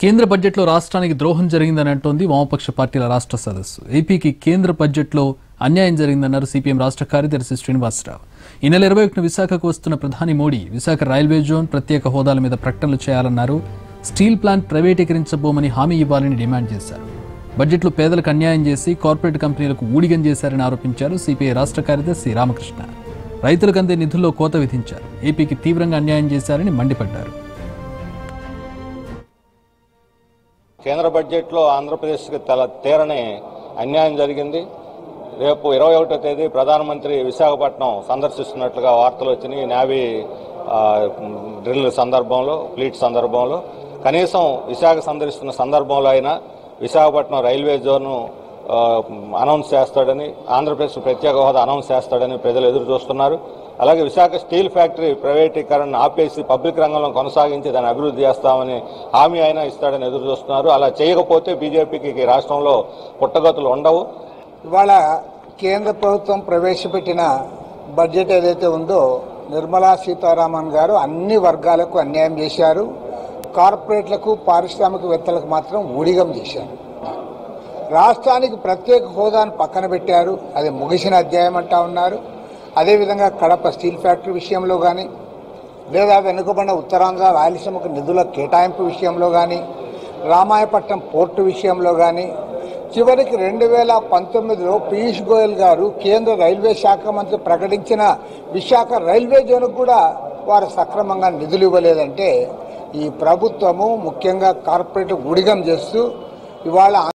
కేంద్ర బడ్జెట్లో రాష్ట్రానికి ద్రోహం జరిగిందని అంటోంది వామపక్ష పార్టీల రాష్ట్ర సదస్సు. ఏపీకి కేంద్ర బడ్జెట్లో అన్యాయం జరిగిందన్నారు సిపిఎం రాష్ట్ర కార్యదర్శి శ్రీనివాసరావు. ఈ నెల ఇరవై ఒకటిన విశాఖకు వస్తున్న ప్రధాని మోడీ విశాఖ రైల్వే జోన్ ప్రత్యేక హోదాల మీద ప్రకటనలు చేయాలన్నారు. స్టీల్ ప్లాంట్ ప్రైవేటీకరించబోమని హామీ ఇవ్వాలని డిమాండ్ చేశారు. బడ్జెట్లో పేదలకు అన్యాయం చేసి కార్పొరేట్ కంపెనీలకు ఊడిగం చేశారని ఆరోపించారు సిపిఐ రాష్ట్ర కార్యదర్శి రామకృష్ణ. రైతులకు అందే నిధుల్లో కోత విధించారు. ఏపీకి తీవ్రంగా అన్యాయం చేశారని మండిపడ్డారు. కేంద్ర బడ్జెట్లో ఆంధ్రప్రదేశ్కి తల తీరని అన్యాయం జరిగింది. రేపు ఇరవై ఒకటో తేదీ ప్రధానమంత్రి విశాఖపట్నం సందర్శిస్తున్నట్లుగా వార్తలు వచ్చినాయి. నావీ డ్రిల్ సందర్భంలో ఫ్లీట్ సందర్భంలో. కనీసం విశాఖ సందర్శిస్తున్న సందర్భంలో అయినా విశాఖపట్నం రైల్వే జోను అనౌన్స్ చేస్తాడని ఆంధ్రప్రదేశ్ ప్రత్యేక హోదా అనౌన్స్ చేస్తాడని ప్రజలు ఎదురు చూస్తున్నారు. అలాగే విశాఖ స్టీల్ ఫ్యాక్టరీ ప్రైవేటీకరణను ఆపేసి పబ్లిక్ రంగంలో కొనసాగించి దాన్ని అభివృద్ధి చేస్తామని హామీ అయినా ఇస్తాడని ఎదురు చూస్తున్నారు. అలా చేయకపోతే బీజేపీకి రాష్ట్రంలో పుట్టగతులు ఉండవు. ఇవాళ కేంద్ర ప్రభుత్వం ప్రవేశపెట్టిన బడ్జెట్ ఏదైతే ఉందో నిర్మలా సీతారామన్ గారు అన్ని వర్గాలకు అన్యాయం చేశారు. కార్పొరేట్లకు పారిశ్రామికవేత్తలకు మాత్రం ఊడిగం చేశారు. రాష్ట్రానికి ప్రత్యేక హోదాను పక్కన పెట్టారు. అది ముగిసిన అధ్యాయం అంటా ఉన్నారు. అదేవిధంగా కడప స్టీల్ ఫ్యాక్టరీ విషయంలో కానీ లేదా వెనుకబడిన ఉత్తరాంధ్ర రాయలసీమకు నిధుల కేటాయింపు విషయంలో కానీ రామాయపట్నం పోర్టు విషయంలో కానీ చివరికి రెండు వేల పంతొమ్మిదిలో పీయూష్ గోయల్ గారు కేంద్ర రైల్వే శాఖ మంత్రి ప్రకటించిన విశాఖ రైల్వే జోన్కు కూడా వారు సక్రమంగా నిధులు ఇవ్వలేదంటే ఈ ప్రభుత్వము ముఖ్యంగా కార్పొరేట్ ఉడిగం చేస్తూ ఇవాళ